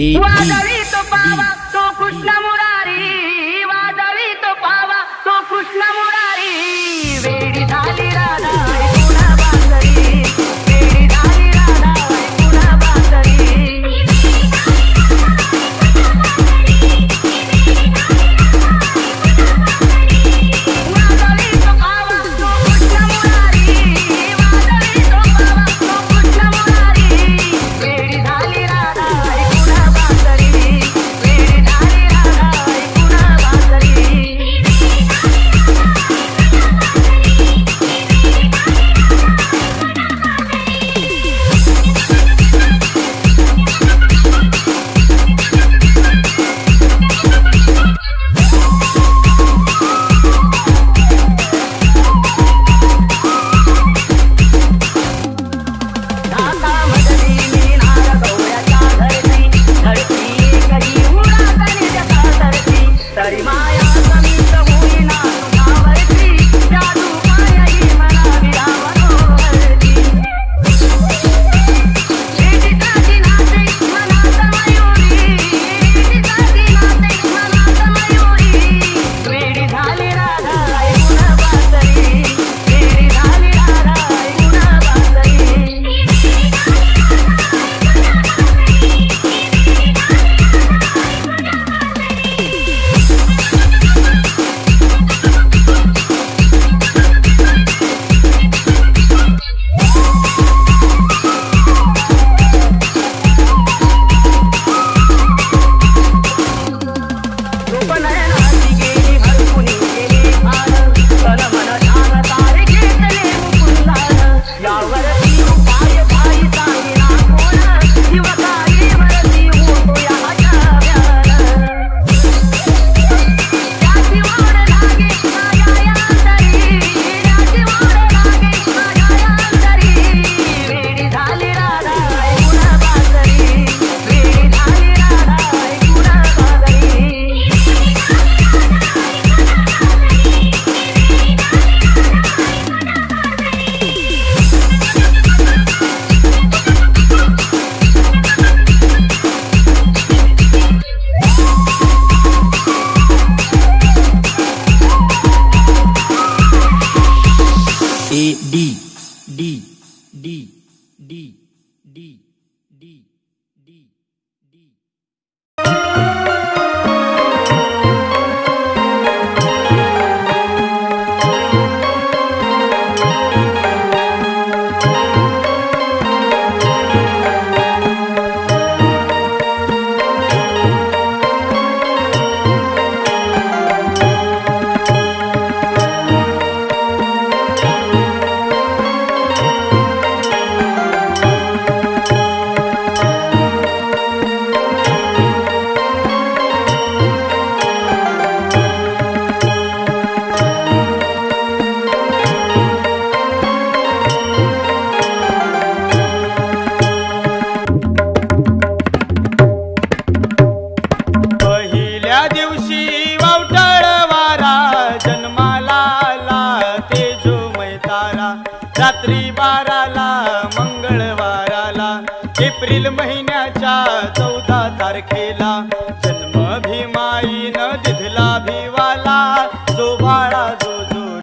A D, D, D, D, D, D, D, D, D. चौदह तारखेला